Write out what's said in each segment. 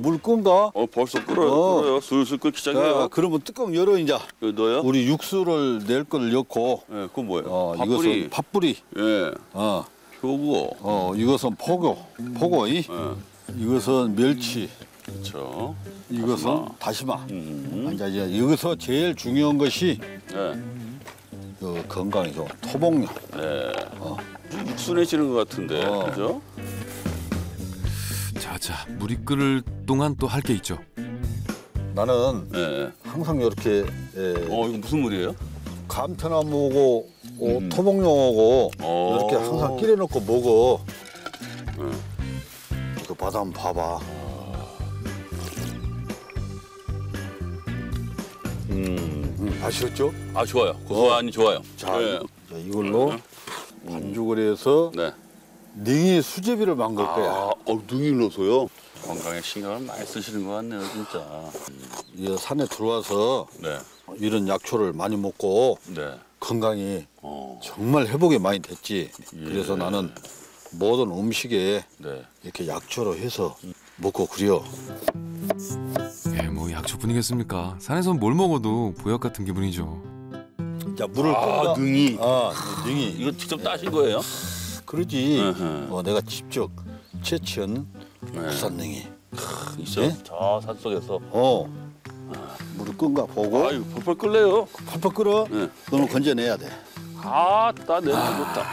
물 끈가? 어 벌써 끓어요. 어. 끓어요. 슬슬 끓기 자, 시작해요. 그러면 뚜껑 열어 이제. 이거 넣어요? 우리 육수를 낼 걸 넣고. 예, 그건 뭐예요? 어. 이것은 팥뿌리. 예, 어, 표고. 어, 이것은 포교. 포고이. 예, 이것은 멸치. 그렇죠. 이것은 다시마. 음, 자, 이제 여기서 제일 중요한 것이 네, 그 좋은 토복용. 네. 어. 육수 내시는 것 같은데, 어. 그죠? 자자 물이 끓을 동안 또 할 게 있죠. 나는 예. 항상 이렇게 에, 어, 이거 무슨 물이에요? 감태나무고 어, 음. 토복용하고 어. 이렇게 항상 끼려 놓고 먹어. 응. 그 바다 한번 봐봐. 음. 음, 아시겠죠? 아 좋아요. 고소하니 좋아요. 자, 예. 자, 이걸로 반죽을 해서 네. 능이 수제비를 만들 거야. 아, 어, 능이 넣어서요? 건강에 신경을 많이 쓰시는 것 같네요, 진짜. 이 산에 들어와서 네, 이런 약초를 많이 먹고 네. 건강이 어, 정말 회복이 많이 됐지. 예. 그래서 나는 모든 음식에 네. 이렇게 약초로 해서 먹고 그려. 예, 뭐 약초뿐이겠습니까? 산에선 뭘 먹어도 보약 같은 기분이죠. 자 물을 아, 끓여. 능이. 아, 능이. 이거 직접 따신 거예요? 그러지. 어, 내가 직접 채취한 네. 부산 능이. 있어요. 네? 저 산속에서. 어. 물을 끈가 보고 아유, 펄펄 끓래요. 펄펄 끓어. 네. 그러면 건져내야 돼. 아, 따 냄새 좋다.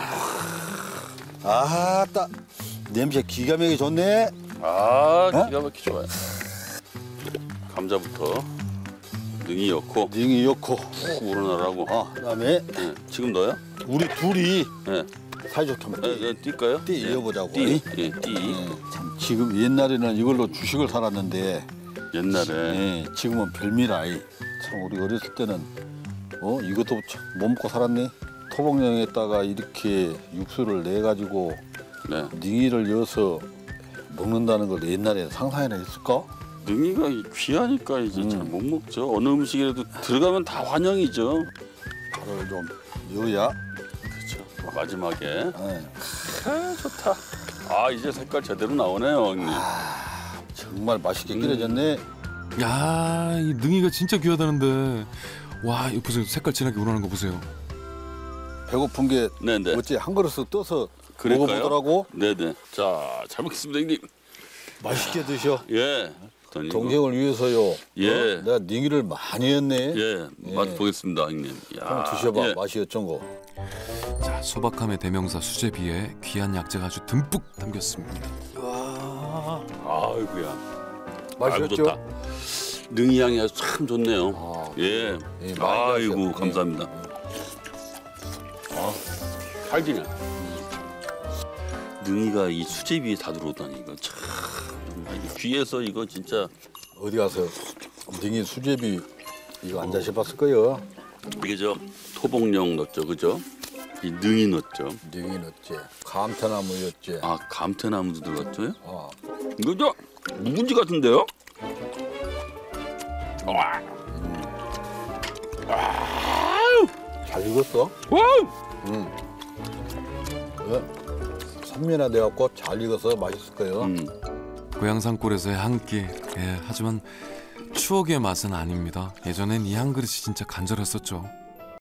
아따 냄새 기가 막히게 좋네. 아, 어? 기가 막히게 좋아요. 감자부터 능이 넣고 능이 넣고. 푹 우러나라고. 어, 그다음에 네. 지금 넣어요? 우리 둘이 네. 사이좋게 한번 네, 네, 뛸까요? 띠 네. 이어보자고. 띠. 예, 띠. 예, 참 지금 옛날에는 이걸로 주식을 살았는데 옛날에. 예, 지금은 별미라이. 참 우리 어렸을 때는 어 이것도 참 못 먹고 살았네. 토복령에다가 이렇게 육수를 내 가지고 네. 능이를 넣어서 먹는다는 걸 옛날에 상상이나 했을까? 능이가 귀하니까 이제 음. 잘 못 먹죠. 어느 음식이라도 들어가면 다 환영이죠. 발을 좀 넣어야. 그렇죠. 마지막에. 예, 아, 좋다. 아, 이제 색깔 제대로 나오네요, 형님. 정말 맛있게 음. 끓여졌네. 야, 이 능이가 진짜 귀하다는데. 와, 이거 보세요. 색깔 진하게 우러나는 거 보세요. 배고픈 게 네네. 어찌 한 그릇씩 떠서 그럴까요? 먹어보더라고. 네네. 자, 잘 먹겠습니다, 형님. 맛있게 드셔. 예. 이거. 동생을 위해서요. 예. 어? 내가 능이를 많이 했네. 예, 맛 보겠습니다, 형님. 야, 한번 드셔봐. 예. 맛이 어쩐고. 자, 소박함의 대명사 수제비에 귀한 약재가 아주 듬뿍 담겼습니다. 아이고야. 맛이 아이고, 어쩌? 좋다. 능이 향이 아주 참 좋네요. 아, 예. 예, 많이 아이고, 하세요. 감사합니다. 아, 살기네. 능이가 이 수제비에 다 들어오다니 이거 참 정말 이거 귀해서 이거 진짜 어디 가서 능이 수제비 이거 안 드셔봤을 거요. 이게 저 토복령 넣었죠, 그죠? 이 능이 넣었죠. 능이 넣었지. 감태나무였지. 아 감태나무도 들어갔죠? 어. 이거 저 묵은지 같은데요? 와, 잘 익었어? 와, 응. 왜? 산미나 돼갖고 잘 익어서 맛있을 거예요. 음, 고향 산골에서의 한 끼. 예, 하지만 추억의 맛은 아닙니다. 예전엔 이 한 그릇이 진짜 간절했었죠.